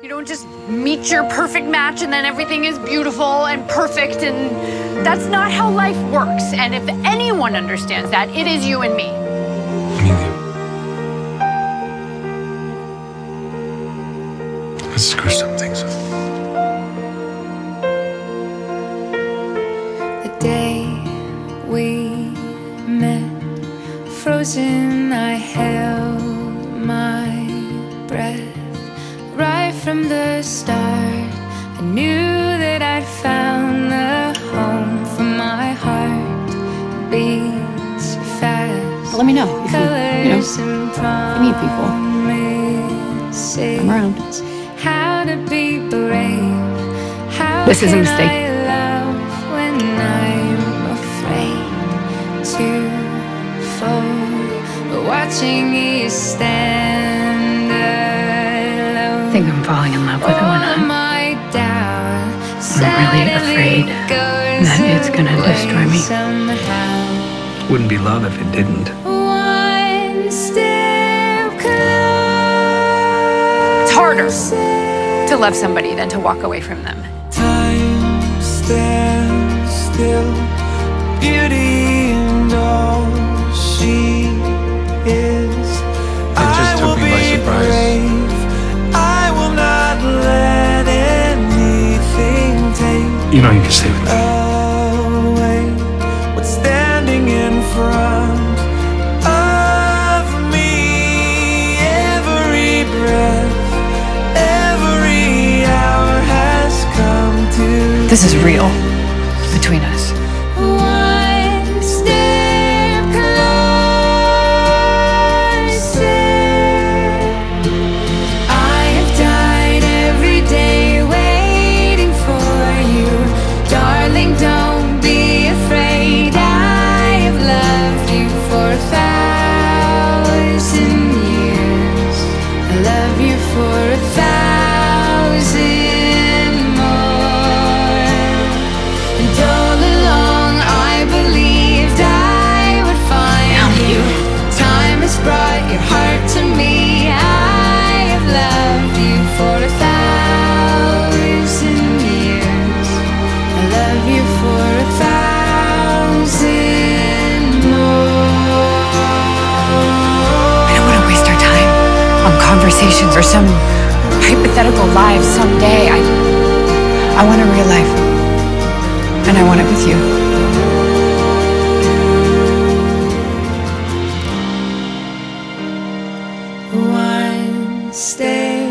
You don't just meet your perfect match and then everything is beautiful and perfect, and that's not how life works. And if anyone understands that, it is you and me. Amelia. Let's screw some things up. The day we met, frozen, I held my breath. From the start, I knew that I'd found the home for my heart. Beats fast. Let me know if you, you know, you need people. I'm around. How to be brave. How This is a mistake. I love when I'm afraid to fall? But watching you stand think I'm falling in love with who All and of I'm. my doubt I'm really afraid that it's gonna destroy me. Wouldn't be love if it didn't. One step closer. It's harder to love somebody than to walk away from them. Time stands still, beauty You know you can stay with me. away what's standing in front of me. Every breath, every hour has come to. This is real between us. conversations or some hypothetical lives someday. I, I want a real life, and I want it with you. One stay.